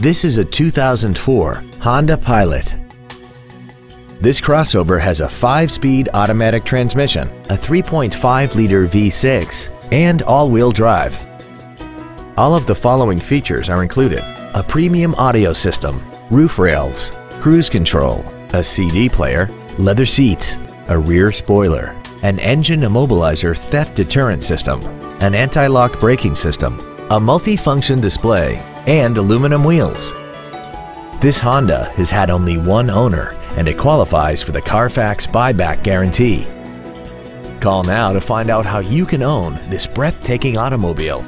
This is a 2004 Honda Pilot. This crossover has a 5-speed automatic transmission, a 3.5-liter V6, and all-wheel drive. All of the following features are included. A premium audio system, roof rails, cruise control, a CD player, leather seats, a rear spoiler, an engine immobilizer theft deterrent system, an anti-lock braking system, a multi-function display, and aluminum wheels. This Honda has had only one owner and it qualifies for the Carfax buyback guarantee. Call now to find out how you can own this breathtaking automobile